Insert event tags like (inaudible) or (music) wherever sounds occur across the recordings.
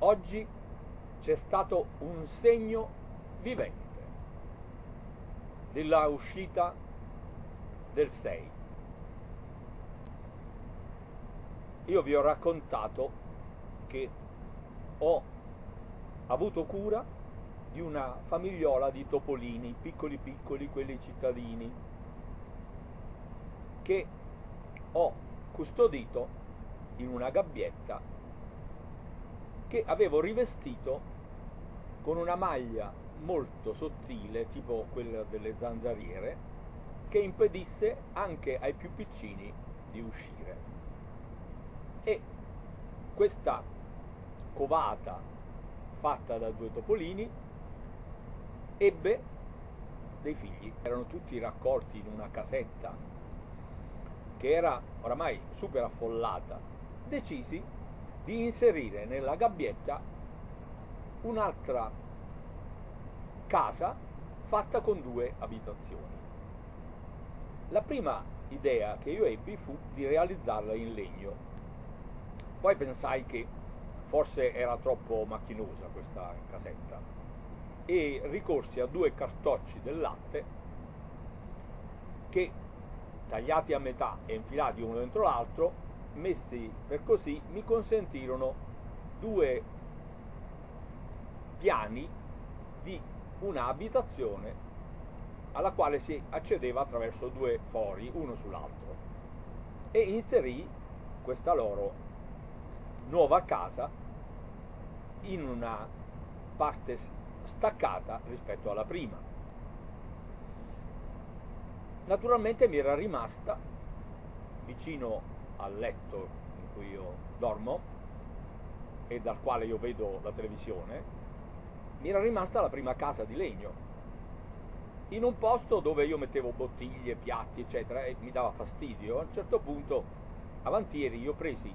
oggi c'è stato un segno vivente della uscita del 6. Io vi ho raccontato che ho avuto cura di una famigliola di topolini, piccoli piccoli, quelli cittadini, che ho custodito in una gabbietta che avevo rivestito con una maglia molto sottile, tipo quella delle zanzariere, che impedisse anche ai più piccini di uscire. E questa covata fatta da due topolini ebbe dei figli, erano tutti raccolti in una casetta che era oramai super affollata, decisi di inserire nella gabbietta un'altra casa fatta con due abitazioni. La prima idea che io ebbi fu di realizzarla in legno. Poi pensai che forse era troppo macchinosa questa casetta e ricorsi a due cartocci del latte che tagliati a metà e infilati uno dentro l'altro, messi per così, mi consentirono due piani di una abitazione alla quale si accedeva attraverso due fori, uno sull'altro, e inserì questa loro nuova casa in una parte staccata rispetto alla prima. Naturalmente mi era rimasta vicino al letto in cui io dormo e dal quale io vedo la televisione, mi era rimasta la prima casa di legno, in un posto dove io mettevo bottiglie, piatti, eccetera, e mi dava fastidio. A un certo punto, avantieri, io presi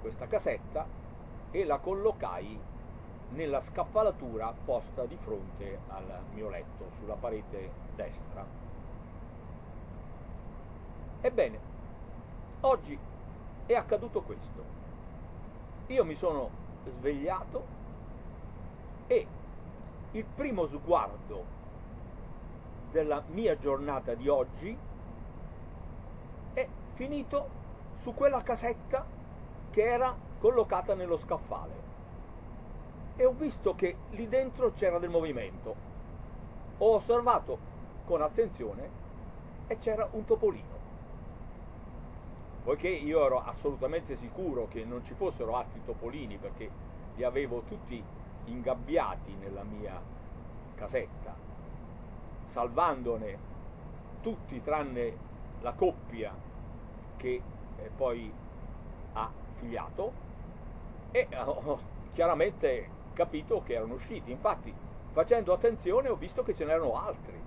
questa casetta e la collocai nella scaffalatura posta di fronte al mio letto, sulla parete destra. Ebbene, oggi è accaduto questo. Io mi sono svegliato e il primo sguardo della mia giornata di oggi è finito su quella casetta che era collocata nello scaffale e ho visto che lì dentro c'era del movimento. Ho osservato con attenzione e c'era un topolino. Poiché io ero assolutamente sicuro che non ci fossero altri topolini perché li avevo tutti ingabbiati nella mia casetta, salvandone tutti tranne la coppia che eh, poi ha figliato e ho chiaramente capito che erano usciti. Infatti, facendo attenzione, ho visto che ce n'erano altri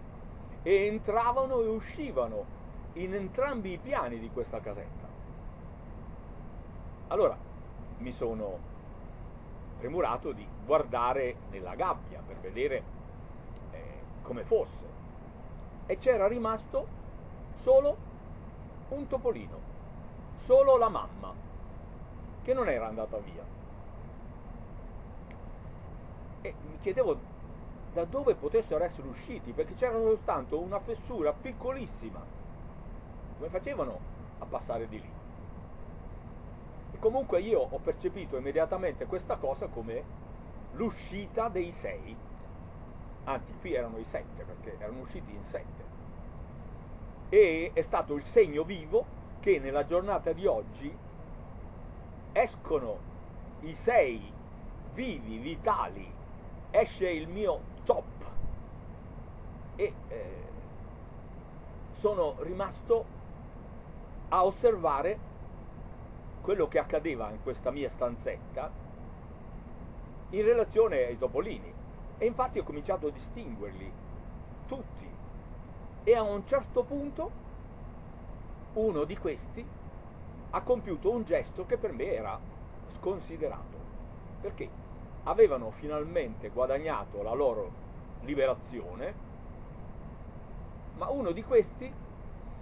e entravano e uscivano in entrambi i piani di questa casetta. Allora mi sono premurato di guardare nella gabbia per vedere eh, come fosse e c'era rimasto solo un topolino, solo la mamma, che non era andata via e mi chiedevo da dove potessero essere usciti, perché c'era soltanto una fessura piccolissima. Come facevano a passare di lì? Comunque io ho percepito immediatamente questa cosa come l'uscita dei sei. Anzi, qui erano i sette, perché erano usciti in sette. E è stato il segno vivo che nella giornata di oggi escono i sei vivi, vitali, esce il mio top e eh, sono rimasto a osservare quello che accadeva in questa mia stanzetta in relazione ai topolini. E infatti ho cominciato a distinguerli tutti. E a un certo punto uno di questi ha compiuto un gesto che per me era sconsiderato perché avevano finalmente guadagnato la loro liberazione, ma uno di questi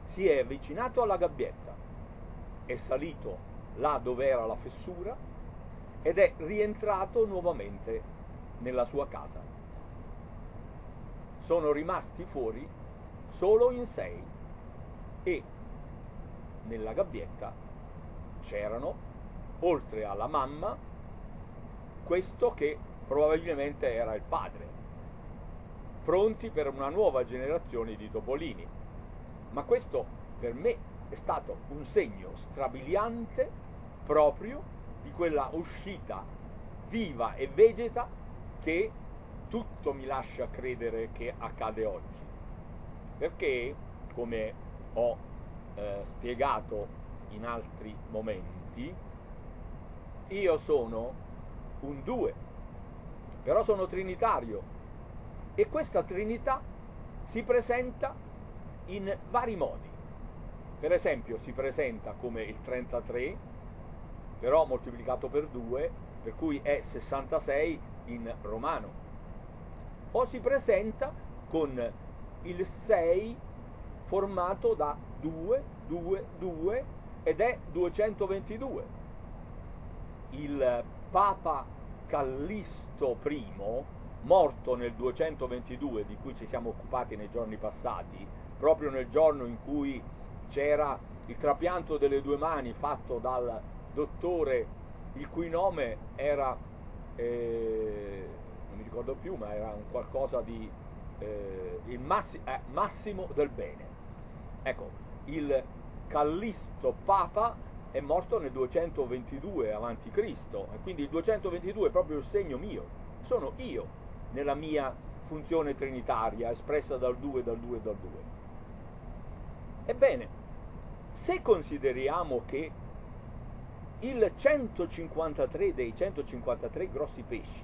si è avvicinato alla gabbietta, è salito là dove era la fessura ed è rientrato nuovamente nella sua casa. Sono rimasti fuori solo in sei e nella gabbietta c'erano, oltre alla mamma, questo che probabilmente era il padre, pronti per una nuova generazione di topolini. Ma questo per me è stato un segno strabiliante proprio di quella uscita viva e vegeta che tutto mi lascia credere che accade oggi. Perché, come ho eh, spiegato in altri momenti, io sono un due, però sono trinitario e questa trinità si presenta in vari modi. Per esempio si presenta come il 33, però moltiplicato per 2, per cui è 66 in romano. O si presenta con il 6 formato da 2, 2, 2 ed è 222. Il Papa Callisto I, morto nel 222, di cui ci siamo occupati nei giorni passati, proprio nel giorno in cui c'era il trapianto delle due mani fatto dal dottore il cui nome era, eh, non mi ricordo più, ma era un qualcosa di eh, il massi, eh, Massimo del Bene. Ecco, il Callisto Papa è morto nel 222 a.C. e quindi il 222 è proprio il segno mio, sono io nella mia funzione trinitaria espressa dal 2, dal 2, dal 2. Ebbene, se consideriamo che il 153 dei 153 grossi pesci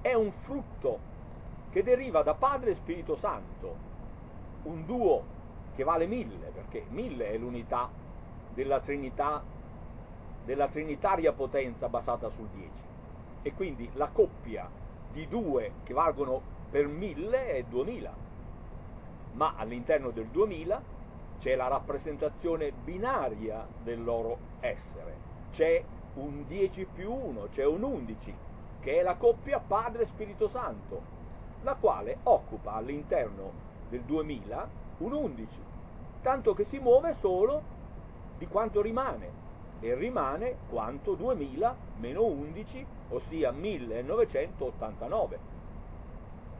è un frutto che deriva da Padre e Spirito Santo, un duo che vale mille, perché mille è l'unità della Trinità, della trinitaria potenza basata sul 10. E quindi la coppia di due che valgono per mille è 2000. Ma all'interno del 2000 c'è la rappresentazione binaria del loro essere. C'è un 10 più 1, c'è un 11, che è la coppia Padre-Spirito Santo, la quale occupa all'interno del 2000 un 11, tanto che si muove solo di quanto rimane, e rimane quanto 2000 meno 11, ossia 1989.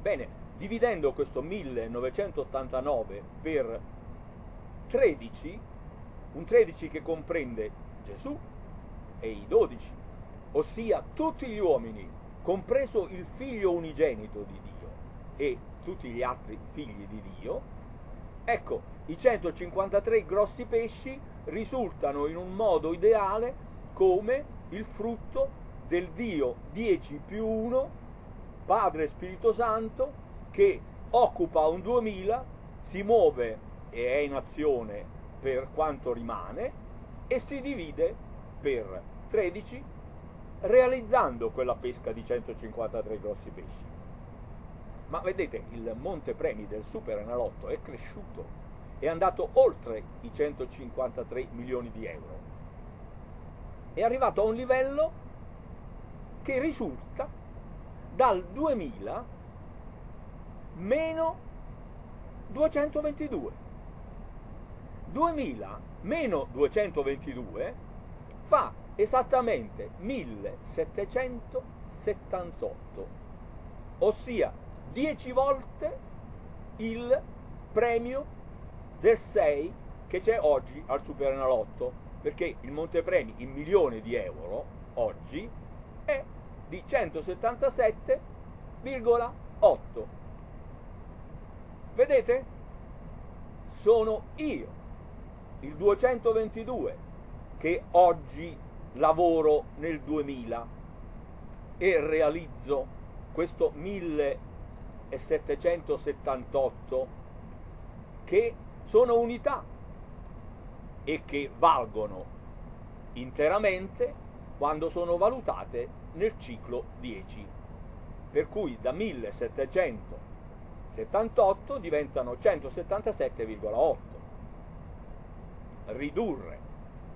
Bene, dividendo questo 1989 per 13, un 13 che comprende Gesù e i 12, ossia tutti gli uomini, compreso il figlio unigenito di Dio e tutti gli altri figli di Dio, Ecco, i 153 grossi pesci risultano in un modo ideale come il frutto del Dio 10 più 1, Padre Spirito Santo, che occupa un 2000, si muove e è in azione per quanto rimane e si divide per 13 realizzando quella pesca di 153 grossi pesci. Ma vedete, il monte premi del Super Enalotto è cresciuto, è andato oltre i 153 milioni di euro. È arrivato a un livello che risulta dal 2000 meno 222. 2000 meno 222 fa esattamente 1778, ossia 10 volte il premio del 6 che c'è oggi al Superenalotto, perché il montepremi in milioni di euro oggi è di 177,8. Vedete? Sono io, il 222, che oggi lavoro nel 2000 e realizzo questo 1000 e 778 che sono unità e che valgono interamente quando sono valutate nel ciclo 10 per cui da 1778 diventano 177,8 ridurre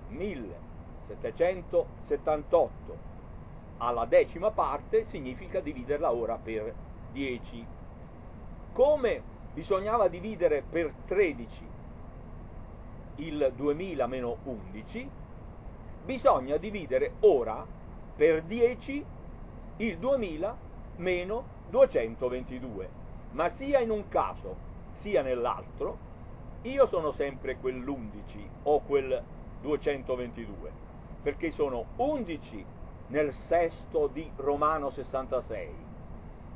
1778 alla decima parte significa dividerla ora per 10. Come bisognava dividere per 13 il 2000 meno 11, bisogna dividere ora per 10 il 2000 meno 222. Ma sia in un caso sia nell'altro, io sono sempre quell'11 o quel 222, perché sono 11 nel sesto di Romano 66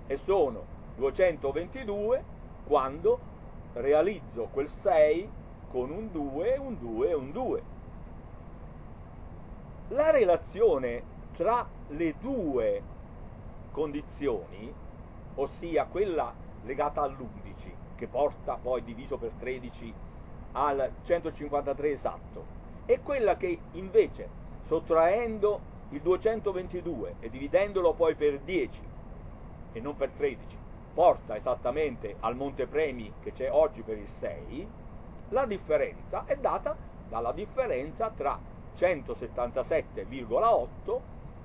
e sono 222 quando realizzo quel 6 con un 2, un 2 e un 2. La relazione tra le due condizioni, ossia quella legata all'11, che porta poi diviso per 13 al 153 esatto, e quella che invece sottraendo il 222 e dividendolo poi per 10 e non per 13 porta esattamente al montepremi che c'è oggi per il 6, la differenza è data dalla differenza tra 177,8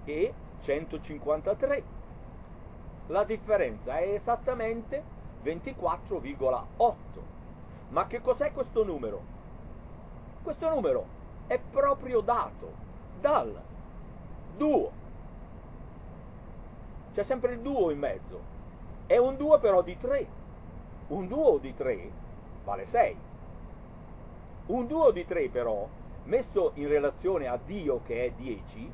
e 153. La differenza è esattamente 24,8. Ma che cos'è questo numero? Questo numero è proprio dato dal duo. C'è sempre il duo in mezzo. È un duo però di 3. Un duo di 3 vale 6. Un duo di 3 però, messo in relazione a Dio che è 10,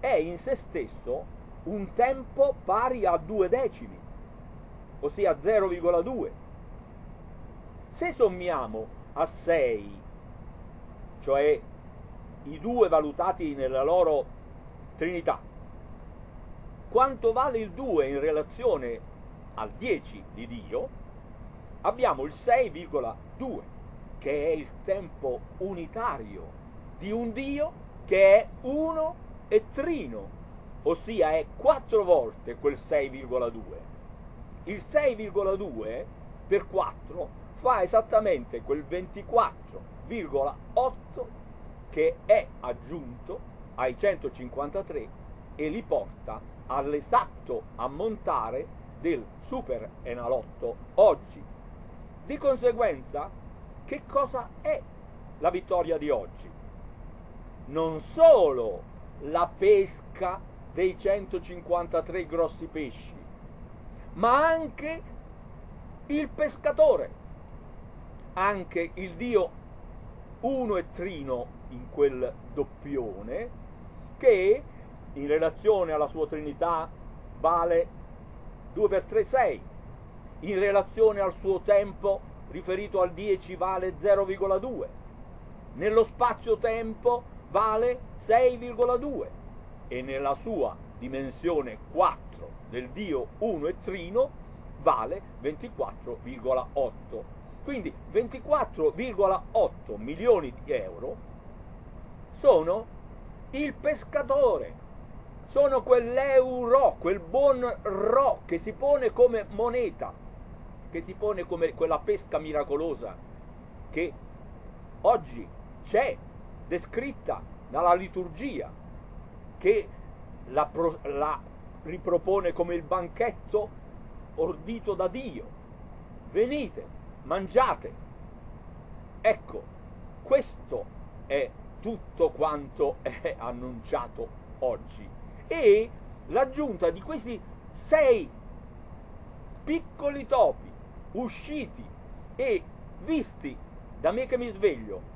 è in se stesso un tempo pari a due decimi, ossia 0,2. Se sommiamo a 6, cioè i due valutati nella loro trinità, quanto vale il 2 in relazione al 10 di Dio, abbiamo il 6,2, che è il tempo unitario di un Dio che è uno e trino, ossia è quattro volte quel 6,2. Il 6,2 per 4 fa esattamente quel 24,8 che è aggiunto ai 153 e li porta all'esatto ammontare del super enalotto oggi. Di conseguenza, che cosa è la vittoria di oggi? Non solo la pesca dei 153 grossi pesci, ma anche il pescatore, anche il Dio uno e trino in quel doppione che in relazione alla sua Trinità vale 2 per 3 6 in relazione al suo tempo riferito al 10 vale 0,2 nello spazio-tempo vale 6,2 e nella sua dimensione 4 del Dio 1 e trino vale 24,8 quindi 24,8 milioni di euro sono il pescatore, sono quell'euro, quel buon ro che si pone come moneta, che si pone come quella pesca miracolosa che oggi c'è descritta dalla liturgia, che la, la ripropone come il banchetto ordito da Dio. Venite, mangiate. Ecco, questo è tutto quanto (laughs) è annunciato oggi. E l'aggiunta di questi sei piccoli topi usciti e visti da me che mi sveglio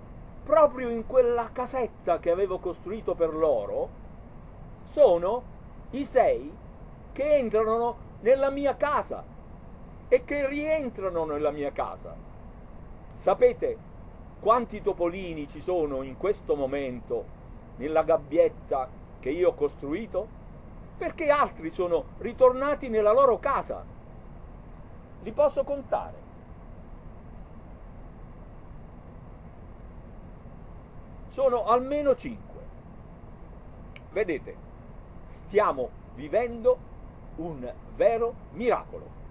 proprio in quella casetta che avevo costruito per loro sono i sei che entrano nella mia casa e che rientrano nella mia casa. Sapete, quanti topolini ci sono in questo momento nella gabbietta che io ho costruito? Perché altri sono ritornati nella loro casa. Li posso contare. Sono almeno cinque. Vedete, stiamo vivendo un vero miracolo.